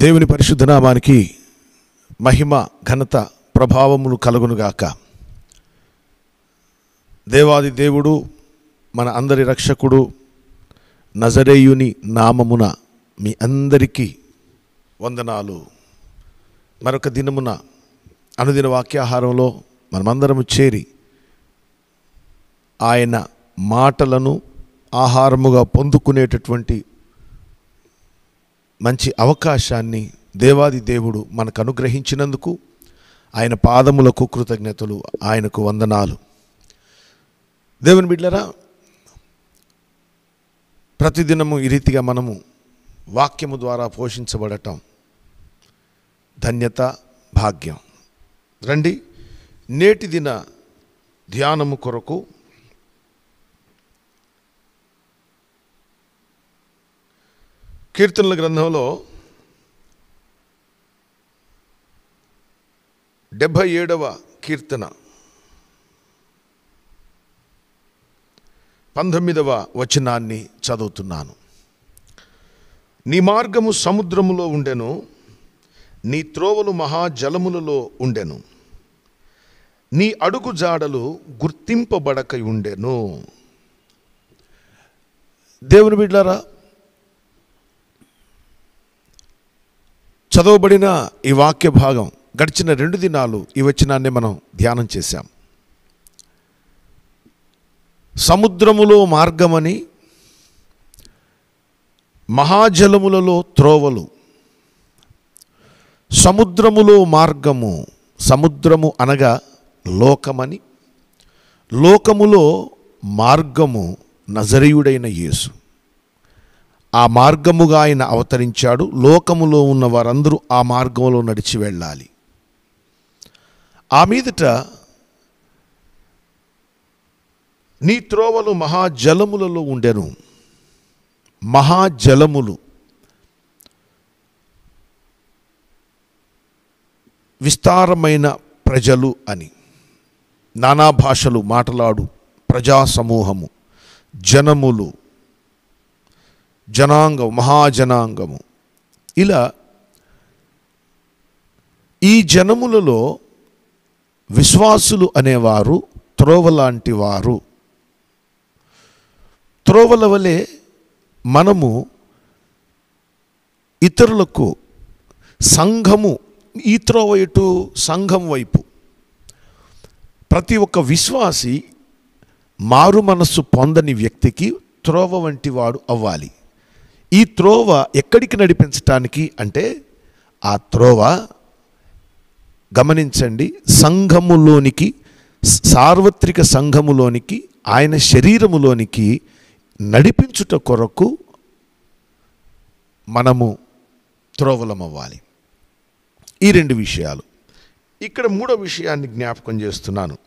దేవుని పరిశుద్ధ నామానికి మహిమ ఘనత ప్రభావములు కలుగునుగాక. దేవాది దేవుడు మన అందరి రక్షకుడు నజరేయుని నామమున మీ అందరికీ వందనాలు. మరొక దినమున అనుదిన వాక్యాహారంలో మనమందరము చేరి ఆయన మాటలను ఆహారముగా పొందుకునేటటువంటి మంచి అవకాశాన్ని దేవాది దేవుడు మనకు అనుగ్రహించినందుకు ఆయన పాదములకు కృతజ్ఞతలు ఆయనకు వందనాలు. దేవుని బిడ్డరా ప్రతిదినము ఈ రీతిగా మనము వాక్యము ద్వారా పోషించబడటం ధన్యత భాగ్యం. రండి నేటి దిన ధ్యానము కొరకు కీర్తనల గ్రంథంలో డెబ్భై ఏడవ కీర్తన పంతొమ్మిదవ వచనాన్ని చదువుతున్నాను. నీ మార్గము సముద్రములో ఉండెను నీ త్రోవలు మహాజలములలో ఉండెను నీ అడుగు జాడలు గుర్తింపబడక ఉండెను దేవుని బిడ్డారా చదవబడిన ఈ వాక్య భాగం గడిచిన రెండు దినాలు ఈ వచనాన్ని మనం ధ్యానం చేశాం. సముద్రములో మార్గమని మహాజలములలో త్రోవలు. సముద్రములో మార్గము సముద్రము అనగా లోకమని లోకములో మార్గము నజరీయుడైన యేసు. ఆ మార్గముగా ఆయన అవతరించాడు. లోకములో ఉన్న వారందరూ ఆ మార్గంలో నడిచి వెళ్ళాలి. ఆ మీదట నీ త్రోవలు మహాజలములలో ఉండెను. మహాజలములు. విస్తారమైన ప్రజలు అని. నానా భాషలు మాట్లాడు ప్రజా సమూహము జనములు. జనాంగం మహాజనాంగము. ఇలా ఈ జనములలో విశ్వాసులు అనేవారు త్రోవ లాంటి వారు. త్రోవల వలె మనము ఇతరులకు సంఘము ఈ త్రోవ ఇటు సంఘం వైపు. ప్రతి ఒక్క విశ్వాసి మారు మనస్సు పొందని వ్యక్తికి త్రోవ వంటి వాడు అవ్వాలి. ఈ త్రోవ ఎక్కడికి నడిపించటానికి అంటే ఆ త్రోవ గమనించండి సంఘములోనికి సార్వత్రిక సంఘములోనికి ఆయన శరీరములోనికి నడిపించుట కొరకు మనము త్రోవలమవ్వాలి. ఈ రెండు విషయాలు. ఇక్కడ మూడో విషయాన్ని జ్ఞాపకం చేస్తున్నాను.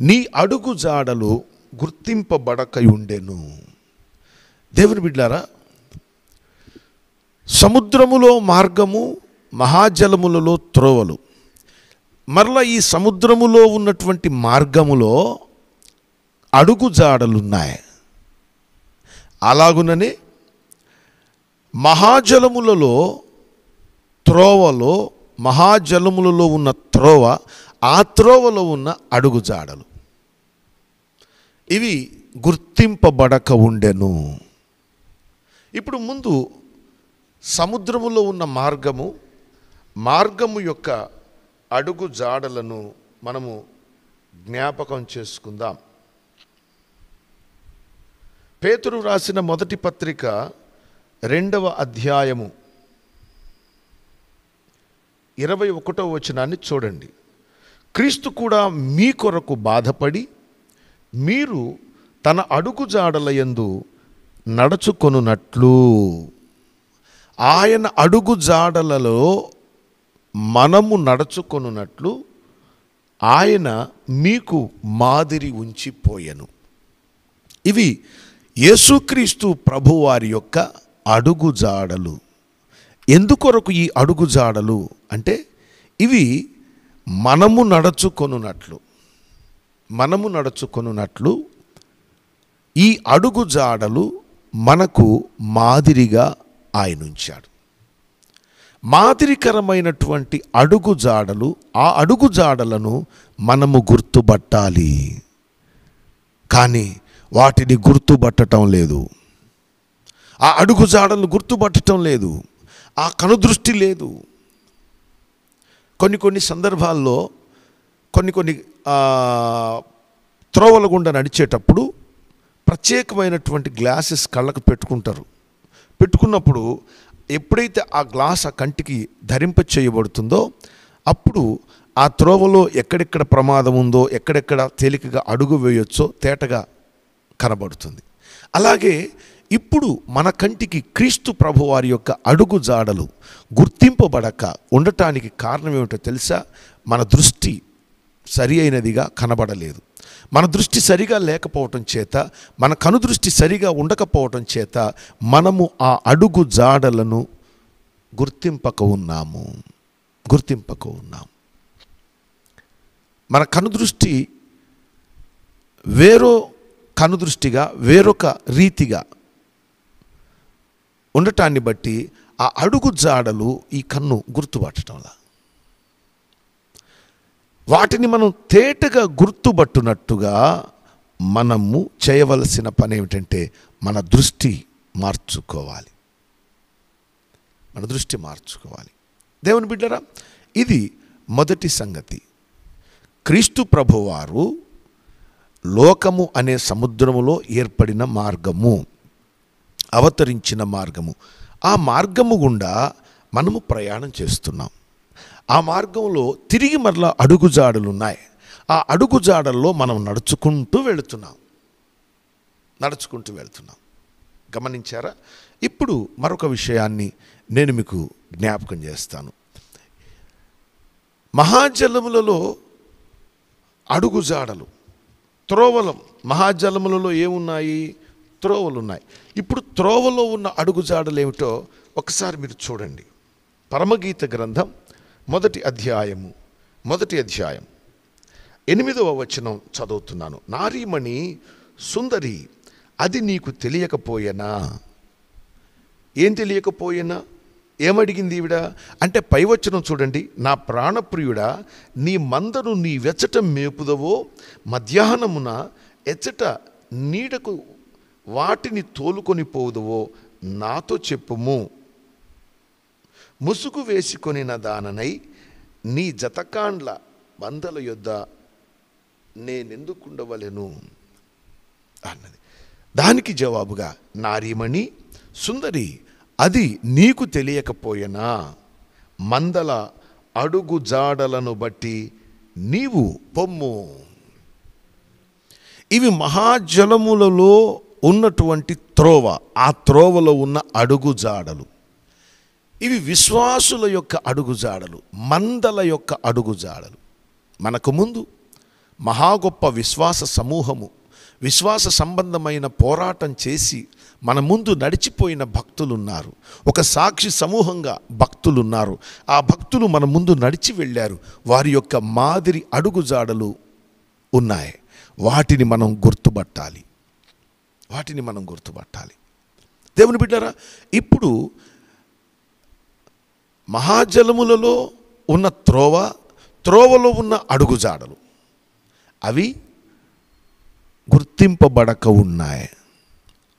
నీ అడుగు జాడలు గుర్తింపబడకయుండెను. దేవుని బిడ్డారా సముద్రములో మార్గము మహాజలములలో త్రోవలు. మరలా ఈ సముద్రములో ఉన్నటువంటి మార్గములో అడుగు జాడలున్నాయి. అలాగుననే మహాజలములలో త్రోవలో మహాజలములలో ఉన్న త్రోవ ఆ త్రోవలో ఉన్న అడుగుజాడలు ఇవి గుర్తింపబడక ఉండెను. ఇప్పుడు ముందు సముద్రములో ఉన్న మార్గము మార్గము యొక్క అడుగు జాడలను మనము జ్ఞాపకం చేసుకుందాం. పేతురు రాసిన మొదటి పత్రిక రెండవ అధ్యాయము ఇరవై ఒకటో వచనాన్ని చూడండి. క్రీస్తు కూడా మీ కొరకు బాధపడి మీరు తన అడుగు జాడల యందు నడుచుకొనున్నట్లు. ఆయన అడుగు జాడలలో మనము నడుచుకొనున్నట్లు ఆయన మీకు మాదిరి ఉంచిపోయెను. ఇవి యేసుక్రీస్తు ప్రభువారి యొక్క అడుగు జాడలు. ఎందుకొరకు ఈ అడుగు జాడలు? అంటే ఇవి మనము నడుచుకొనున్నట్లు మనము నడుచుకొనున్నట్లు ఈ అడుగు జాడలు మనకు మాదిరిగా ఆయన ఉంచాడు. మాదిరికరమైనటువంటి అడుగు జాడలు ఆ అడుగు జాడలను మనము గుర్తుపట్టాలి. కానీ వాటిని గుర్తుపట్టడం లేదు. ఆ అడుగు గుర్తుపట్టడం లేదు. ఆ కనుదృష్టి లేదు. కొన్ని కొన్ని సందర్భాల్లో కొన్ని కొన్ని త్రోవల గుండా నడిచేటప్పుడు ప్రత్యేకమైనటువంటి గ్లాసెస్ కళ్ళకు పెట్టుకుంటారు. పెట్టుకున్నప్పుడు ఎప్పుడైతే ఆ గ్లాస్ ఆ కంటికి ధరింప చేయబడుతుందో అప్పుడు ఆ త్రోవలో ఎక్కడెక్కడ ప్రమాదం ఉందో ఎక్కడెక్కడ తేలికగా అడుగు వేయొచ్చో తేటగా కనబడుతుంది. అలాగే ఇప్పుడు మన కంటికి క్రీస్తు ప్రభువారి యొక్క అడుగు జాడలు గుర్తింపబడక ఉండటానికి కారణం ఏమిటో తెలుసా? మన దృష్టి సరి అయినదిగా కనబడలేదు. మన దృష్టి సరిగా లేకపోవటం చేత మన కనుదృష్టి సరిగా ఉండకపోవటం చేత మనము ఆ అడుగు జాడలను గుర్తింపక ఉన్నాము. గుర్తింపక ఉన్నాము. మన కనుదృష్టి వేరో కనుదృష్టిగా వేరొక రీతిగా ఉండటాన్ని బట్టి ఆ అడుగు జాడలు ఈ కన్ను గుర్తుపట్టడంలా. వాటిని మనం తేటగా గుర్తుపట్టునట్టుగా మనము చేయవలసిన పని ఏమిటంటే మన దృష్టి మార్చుకోవాలి. మన దృష్టి మార్చుకోవాలి. దేవుని బిడ్డరా ఇది మొదటి సంగతి. క్రీస్తు ప్రభువారు లోకము అనే సముద్రములో ఏర్పడిన మార్గము అవతరించిన మార్గము. ఆ మార్గము గుండా మనము ప్రయాణం చేస్తున్నాం. ఆ మార్గంలో తిరిగి మరలా అడుగుజాడలు ఉన్నాయి ఆ అడుగుజాడల్లో మనం నడుచుకుంటూ వెళుతున్నాం. నడుచుకుంటూ వెళ్తున్నాం. గమనించారా? ఇప్పుడు మరొక విషయాన్ని నేను మీకు జ్ఞాపకం చేస్తాను. మహాజలములలో అడుగుజాడలు త్రోవలం. మహాజలములలో ఏమున్నాయి? త్రోవలు ఉన్నాయి ఇప్పుడు త్రోవలో ఉన్న అడుగుజాడలు ఏమిటో ఒకసారి మీరు చూడండి. పరమగీత గ్రంథం మొదటి అధ్యాయము మొదటి అధ్యాయం. ఎనిమిదవ వచనం చదువుతున్నాను. నారీమణి సుందరి అది నీకు తెలియకపోయేనా? ఏం తెలియకపోయేనా? ఏమడిగింది ఈవిడ? అంటే పైవచనం చూడండి. నా ప్రాణప్రియుడా నీ మందను నీ వెచ్చట మేపుదవో మధ్యాహ్నమున ఎచ్చట నీడకు వాటిని తోలుకొని పోదువో నాతో చెప్పుము. ముసుగు వేసుకొనిన దాననై నీ జతకాండ్ల మందల యొద్ద నేనెందుకుండవలను? అన్నది. దానికి జవాబుగా నారీమణి సుందరి అది నీకు తెలియకపోయినా? మందల అడుగు జాడలను బట్టి నీవు పొమ్ము. ఇవి మహాజలములలో ఉన్నటువంటి త్రోవ ఆ త్రోవలో ఉన్న అడుగు జాడలు. ఇవి విశ్వాసుల యొక్క అడుగుజాడలు మందల యొక్క అడుగుజాడలు. మనకు ముందు మహా గొప్ప విశ్వాస సమూహము విశ్వాస సంబంధమైన పోరాటం చేసి మన ముందు నడిచిపోయిన భక్తులున్నారు. ఒక సాక్షి సమూహంగా భక్తులున్నారు. ఆ భక్తులు మన ముందు నడిచి వెళ్ళారు. వారి యొక్క మాదిరి అడుగుజాడలు ఉన్నాయి. వాటిని మనం గుర్తుపట్టాలి. వాటిని మనం గుర్తుపట్టాలి. దేవుని బిడ్డారా ఇప్పుడు మహాజలములలో ఉన్న త్రోవ త్రోవలో ఉన్న అడుగుజాడలు అవి గుర్తింపబడక ఉన్నాయి.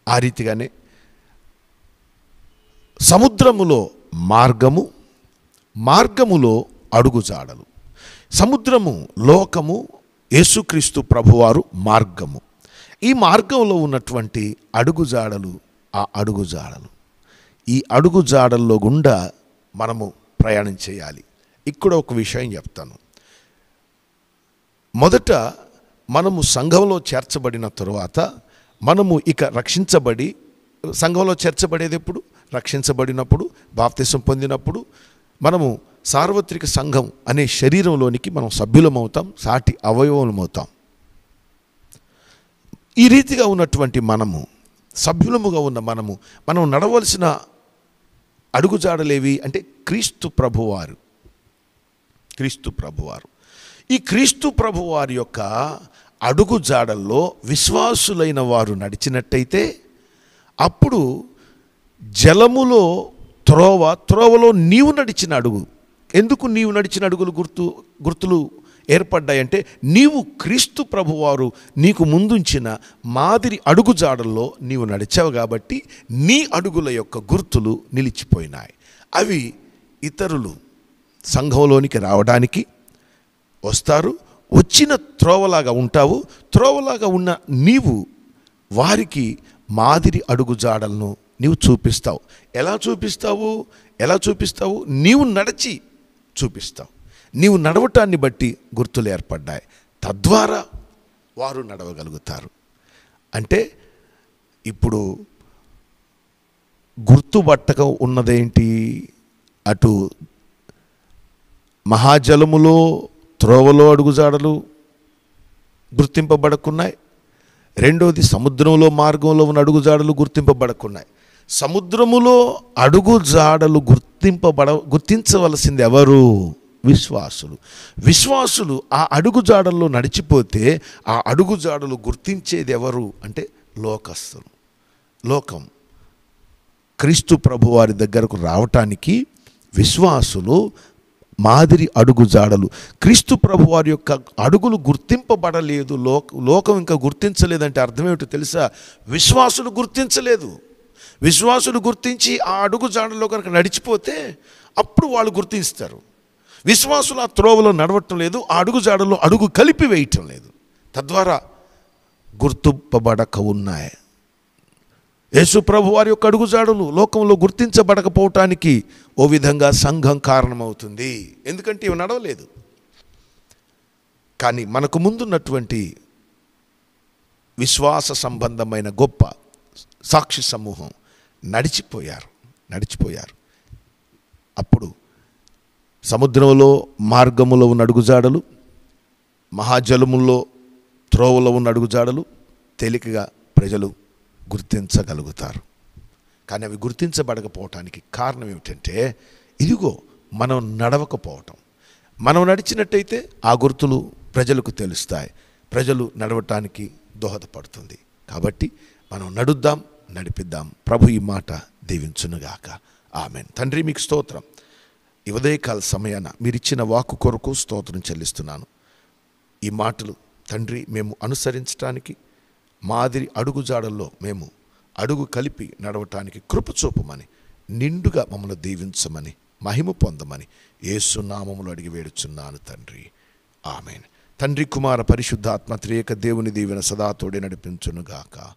ఆ రీతిగానే సముద్రములో మార్గము మార్గములో అడుగుజాడలు సముద్రము లోకము యేసుక్రీస్తు ప్రభువారు మార్గము. ఈ మార్గంలో ఉన్నటువంటి అడుగుజాడలు ఆ అడుగుజాడలు ఈ అడుగుజాడల్లో గుండా మనము ప్రయాణం చేయాలి. ఇక్కడ ఒక విషయం చెప్తాను. మొదట మనము సంఘంలో చేర్చబడిన తరువాత మనము ఇక రక్షించబడి సంఘంలో చేర్చబడేది ఎప్పుడు? రక్షించబడినప్పుడు బాప్తిసం పొందినప్పుడు మనము సార్వత్రిక సంఘం అనే శరీరంలోనికి మనం సభ్యులమవుతాం సాటి అవయవములమవుతాం. ఈ రీతిగా ఉన్నటువంటి మనము సభ్యులముగా ఉన్న మనము మనం నడవలసిన అడుగుజాడలేవి అంటే క్రీస్తు ప్రభువారు. క్రీస్తు ప్రభువారు. ఈ క్రీస్తు ప్రభువారి యొక్క అడుగుజాడల్లో విశ్వాసులైన వారు నడిచినట్టయితే అప్పుడు జలములో త్రోవ త్రోవలో నీవు నడిచిన అడుగు. ఎందుకు నీవు నడిచిన అడుగులు గుర్తు గుర్తులు? ఏర్పడ్డాయంటే నీవు క్రీస్తు ప్రభువారు నీకు ముందుంచిన మాదిరి అడుగుజాడల్లో నీవు నడిచావు కాబట్టి నీ అడుగుల యొక్క గుర్తులు నిలిచిపోయినాయి. అవి ఇతరులు సంఘంలోనికి రావడానికి వస్తారు. వచ్చిన త్రోవలాగా ఉంటావు. త్రోవలాగా ఉన్న నీవు వారికి మాదిరి అడుగుజాడలను నీవు చూపిస్తావు. ఎలా చూపిస్తావు? ఎలా చూపిస్తావు? నీవు నడిచి చూపిస్తావు. నీవు నడవటాన్ని బట్టి గుర్తులు ఏర్పడ్డాయి. తద్వారా వారు నడవగలుగుతారు. అంటే ఇప్పుడు గుర్తుబట్టక ఉన్నదేంటి? అటు మహాజలములో త్రోవలో అడుగుజాడలు గుర్తింపబడకున్నాయి. రెండోది సముద్రంలో మార్గంలో ఉన్న అడుగుజాడలు గుర్తింపబడకున్నాయి. సముద్రములో అడుగుజాడలు గుర్తింపబడ గుర్తించవలసింది ఎవరు? విశ్వాసులు. విశ్వాసులు ఆ అడుగుజాడల్లో నడిచిపోతే ఆ అడుగుజాడలు గుర్తించేది ఎవరు అంటే లోకస్తులు. లోకం. క్రీస్తు ప్రభు వారి దగ్గరకు రావటానికి విశ్వాసులు మాదిరి అడుగు జాడలు క్రీస్తు ప్రభు వారి యొక్క అడుగులు గుర్తింపబడలేదు. లోక లోకం ఇంకా గుర్తించలేదంటే అర్థమేమిటో తెలుసా? విశ్వాసులు గుర్తించలేదు. విశ్వాసులు గుర్తించి ఆ అడుగు జాడలో కనుక నడిచిపోతే అప్పుడు వాళ్ళు గుర్తిస్తారు. విశ్వాసులు ఆ త్రోవలో నడవటం లేదు ఆ అడుగుజాడలో అడుగు కలిపి వేయటం లేదు. తద్వారా గుర్తింపబడక ఉన్నాయి యేసు ప్రభు వారి యొక్క అడుగుజాడలు లోకంలో గుర్తించబడకపోవటానికి ఓ విధంగా సంఘం కారణమవుతుంది. ఎందుకంటే ఇవి నడవలేదు. కానీ మనకు ముందున్నటువంటి విశ్వాస సంబంధమైన గొప్ప సాక్షి సమూహం నడిచిపోయారు నడిచిపోయారు. అప్పుడు సముద్రంలో మార్గములో ఉన్న అడుగుజాడలు మహాజలముల్లో త్రోవలో ఉన్న అడుగుజాడలు తేలికగా ప్రజలు గుర్తించగలుగుతారు. కానీ అవి గుర్తించబడకపోవటానికి కారణం ఏమిటంటే ఇదిగో మనం నడవకపోవటం. మనం నడిచినట్టయితే ఆ గుర్తులు ప్రజలకు తెలుస్తాయి. ప్రజలు నడవటానికి దోహదపడుతుంది. కాబట్టి మనం నడుద్దాం నడిపిద్దాం. ప్రభు ఈ మాట దీవించునుగాక. ఆమెన్. తండ్రి మీకు స్తోత్రం. ఈ ఉదయకాల సమయాన మీరిచ్చిన వాక్కు కొరకు స్తోత్రం చెల్లిస్తున్నాను. ఈ మాటలు తండ్రి మేము అనుసరించటానికి మాదిరి అడుగుజాడల్లో మేము అడుగు కలిపి నడవటానికి కృప చూపమని నిండుగా మమ్మల్ని దీవించమని మహిమ పొందమని ఏసునామములు అడిగి వేడుచున్నాను తండ్రి. ఆమెన్. తండ్రి కుమార పరిశుద్ధాత్మ త్రియక దేవుని దీవెన సదా తోడే నడిపించునుగాక.